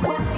What?